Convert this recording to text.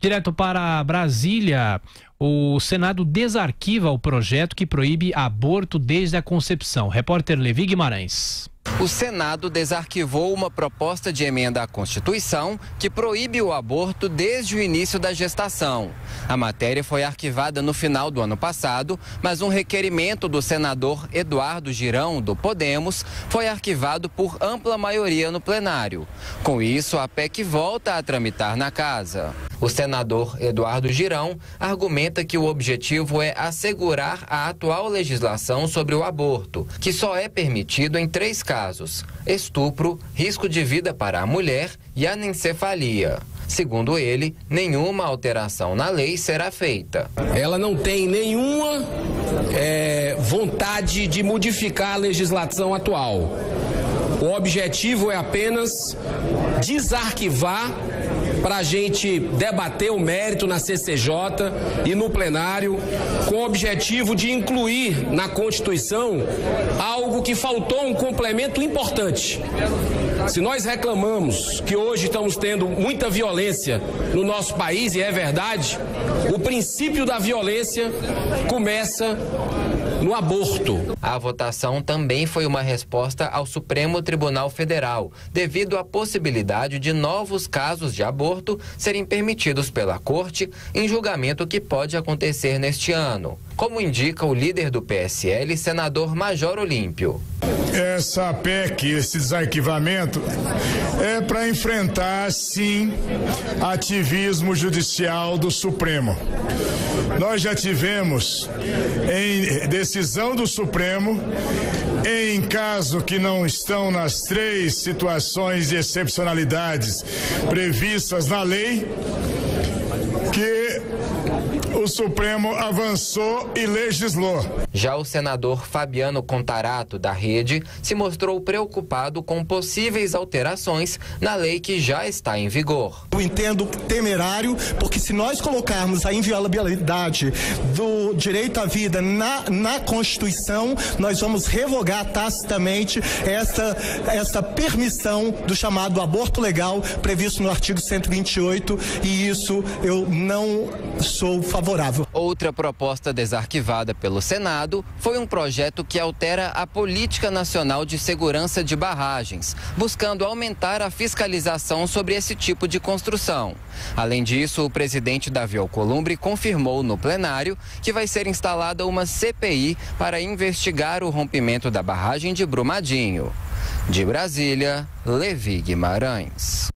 Direto para Brasília, o Senado desarquiva o projeto que proíbe aborto desde a concepção. Repórter Levi Guimarães. O Senado desarquivou uma proposta de emenda à Constituição que proíbe o aborto desde o início da gestação. A matéria foi arquivada no final do ano passado, mas um requerimento do senador Eduardo Girão, do Podemos, foi arquivado por ampla maioria no plenário. Com isso, a PEC volta a tramitar na casa. O senador Eduardo Girão argumenta que o objetivo é assegurar a atual legislação sobre o aborto, que só é permitido em três casos: estupro, risco de vida para a mulher e anencefalia. Segundo ele, nenhuma alteração na lei será feita. Ela não tem nenhuma é, vontade de modificar a legislação atual. O objetivo é apenas desarquivar para a gente debater o mérito na CCJ e no plenário, com o objetivo de incluir na Constituição algo que faltou um complemento importante. Se nós reclamamos que hoje estamos tendo muita violência no nosso país, e é verdade, o princípio da violência começa no aborto. A votação também foi uma resposta ao Supremo Tribunal Federal, devido à possibilidade de novos casos de aborto serem permitidos pela Corte em julgamento que pode acontecer neste ano como indica o líder do PSL, senador Major Olímpio. Essa PEC, esse desarquivamento, é para enfrentar, sim, ativismo judicial do Supremo. Nós já tivemos, em decisão do Supremo, em caso que não estão nas três situações de excepcionalidades previstas na lei, que o Supremo avançou e legislou. Já o senador Fabiano Contarato, da Rede, se mostrou preocupado com possíveis alterações na lei que já está em vigor. Eu entendo temerário, porque se nós colocarmos a inviolabilidade do direito à vida na, na Constituição, nós vamos revogar tacitamente essa, essa permissão do chamado aborto legal previsto no artigo 128, e isso eu não sou favorável favorável. Outra proposta desarquivada pelo Senado foi um projeto que altera a Política Nacional de Segurança de Barragens, buscando aumentar a fiscalização sobre esse tipo de construção. Além disso, o presidente Davi Alcolumbre confirmou no plenário que vai ser instalada uma CPI para investigar o rompimento da barragem de Brumadinho. De Brasília, Levi Guimarães.